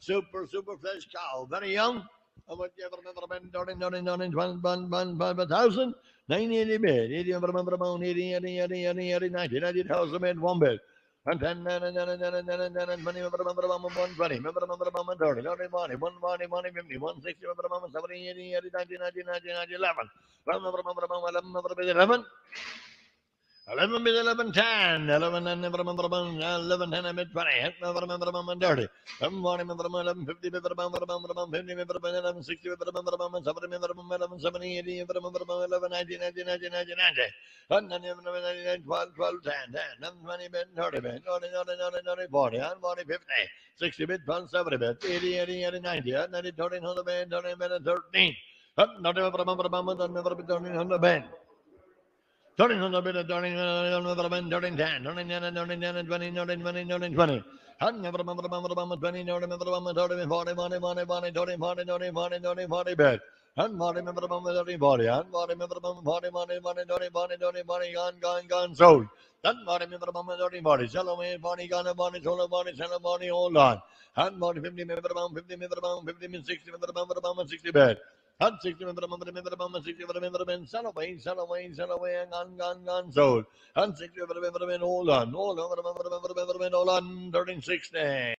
Super, super flesh cow. Very young. Remember down in one one one one thousand? Nine eighty bed. Eighty ever remember about eighty eighty eighty eighty eighty ninety ninety thousand bed one bed. And then and then and then and then and twenty remember remember one twenty. Remember remember one sixty remember about seventy eighty eighty ninety ninety ninety ninety eleven. Remember remember eleven remember eleven. 11 bit 11 10, 11 and never remember about 11 10 bit 20, never remember about 30, 11 40 remember 11 50 remember about about about 50 remember about 11 60 remember about 70 remember about 11 70 80 remember about 11 90 90 90 90 90, and then remember 99 12 12 10 10, 11 20 bit 30 bit 40 40 40 40 40 and 40 50, 60 bit 12 70 bit 80 80 80 90, and 90 30 100 bit 30 bit 13, and not remember about about never bit 30 100 bit. Turning on the bit of turning the bend, turning ten, turning ten, turning ten, twenty, turning twenty, turning twenty. And never remember the bummer, bummer, twenty, no remember the bummer, thirty, forty, forty, forty, forty, thirty, forty, thirty, forty, thirty, forty, bed. And forty, remember the bummer, thirty, forty, and forty, remember the bummer, forty, forty, forty, thirty, forty, thirty, forty, gone, gone, gone, sold. Then forty, remember the bummer, thirty, forty, sell away, forty, gone, forty, sold, forty, sell, forty, hold on. And forty, fifty, remember the bummer, fifty, remember the bummer, fifty, sixty, remember the bummer, sixty, bed. And 60 remember the moment, remember the moment, 60 remember the moment, sell away, sell away, sell away, and gone, gone, gone, sold. And 60 remember the moment, hold on, hold on, hold on, 1360.